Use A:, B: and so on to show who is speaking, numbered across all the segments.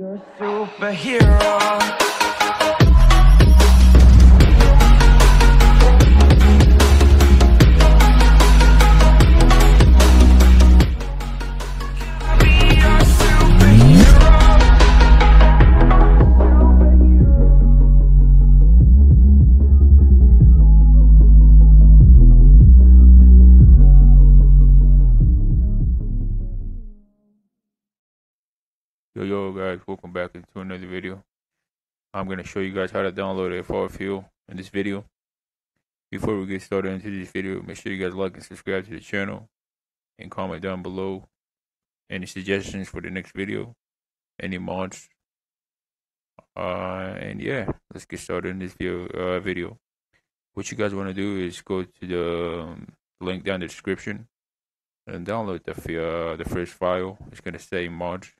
A: You're a superhero.
B: Yo, yo, guys, welcome back into another video. I'm going to show you guys how to download FR Fuel in this video. Before we get started into this video, make sure you guys like and subscribe to the channel and comment down below any suggestions for the next video, any mods. Uh, and yeah, let's get started in this video. Uh, video. What you guys want to do is go to the um, link down in the description and download the uh, the first file. It's going to say mods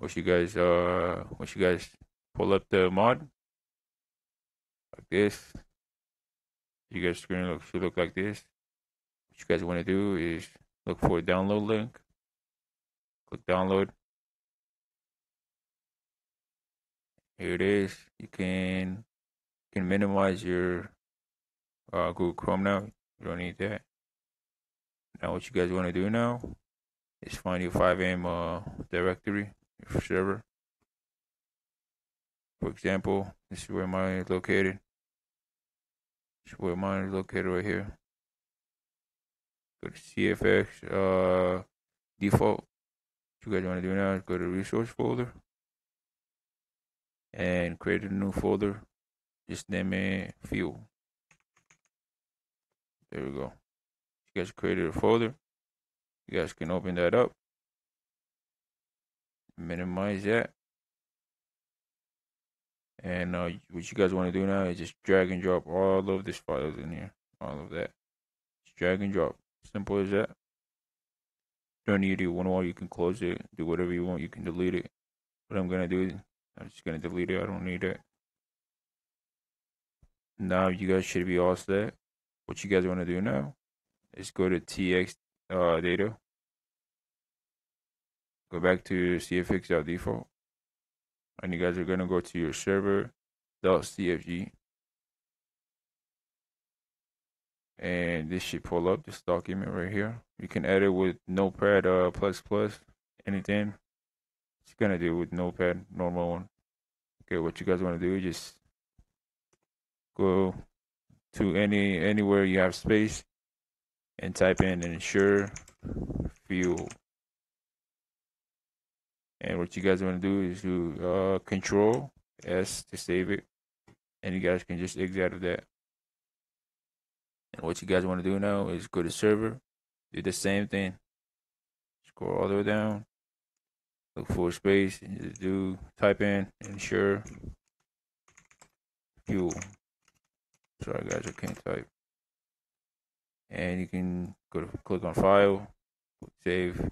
B: once you guys uh once you guys pull up the mod like this you guys screen look should look like this. What you guys want to do is look for a download link. Click download. Here it is. You can you can minimize your uh google chrome now. You don't need that. Now what you guys want to do now is find your FiveM uh directory server. For example, this is where mine is located. This is where mine is located right here. Go to CFX uh, default. What you guys want to do now is go to resource folder and create a new folder. Just name it fuel. There we go. You guys created a folder. You guys can open that up minimize that. And uh, what you guys want to do now is just drag and drop all of this files in here, all of that. Just drag and drop, simple as that. Don't need it one wall. You can close it, do whatever you want. You can delete it. What I'm gonna do, I'm just gonna delete it. I don't need it. Now you guys should be all set. What you guys want to do now is go to TX uh, data go back to cfx.default and you guys are going to go to your server.cfg and this should pull up this document right here. You can edit with notepad uh, plus plus anything. It's going to do with notepad normal one. Okay what you guys want to do is just go to any anywhere you have space and type in ensure fuel and what you guys want to do is do uh, Control S to save it, and you guys can just exit out of that. And what you guys want to do now is go to server, do the same thing. Scroll all the way down, look for a space, and just do type in ensure fuel. Sorry guys, I can't type. And you can go to click on file, save,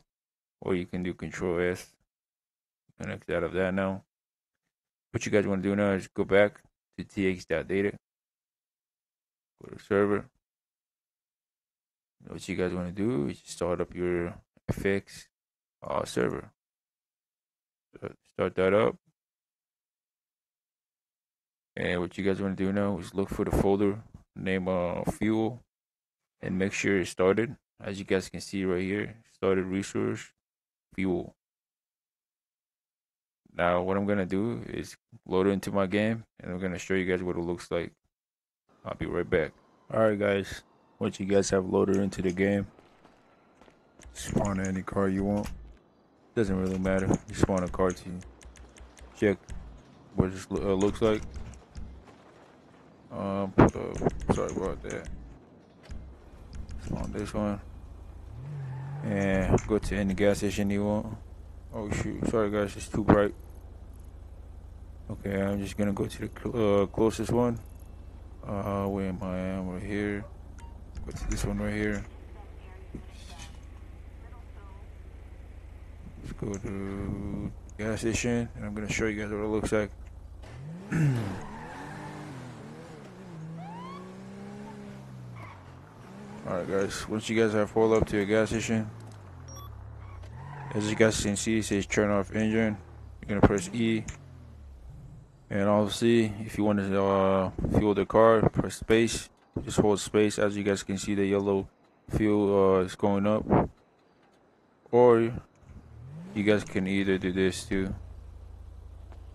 B: or you can do Control S exit out of that now. What you guys want to do now is go back to txData, go to server. What you guys want to do is start up your FX uh, server. So start that up. And what you guys want to do now is look for the folder, name uh, fuel, and make sure it started. As you guys can see right here, started resource fuel. Now, what I'm gonna do is load it into my game, and I'm gonna show you guys what it looks like. I'll be right back. All right, guys. Once you guys have loaded into the game, spawn any car you want. Doesn't really matter. You spawn a car to check what lo- uh, looks like. Um. Sorry about that. Spawn this one, and go to any gas station you want. Oh shoot! Sorry guys, it's too bright. Okay, I'm just gonna go to the cl- uh, closest one. Uh, where am I? I'm right here. Go to this one right here. Let's go to gas station, and I'm gonna show you guys what it looks like. Alright, guys. Once you guys have pulled up to a gas station, as you guys can see, it says turn off engine. you're gonna press E. And obviously, if you want to uh, fuel the car, press space. Just hold space. As you guys can see, the yellow fuel uh, is going up. Or you guys can either do this too.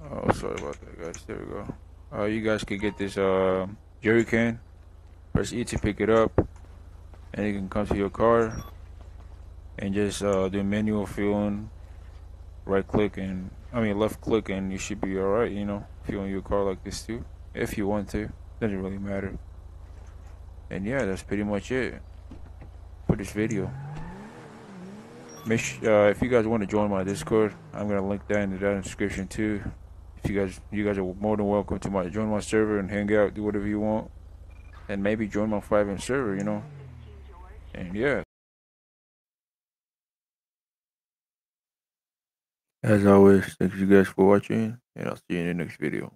B: Oh, sorry about that, guys. There we go. Uh, you guys can get this uh, jerry can. Press E to pick it up, and you can come to your car and just uh, do manual fueling. Right click and I mean left click, and you should be all right. You know, fueling your car like this too, if you want to. Doesn't really matter. And yeah, that's pretty much it for this video. Make uh, if you guys want to join my Discord, I'm gonna link that in the description too. If you guys, you guys are more than welcome to my join my server and hang out, do whatever you want, and maybe join my FiveM server. You know, and yeah. As always, thank you guys for watching, and I'll see you in the next video.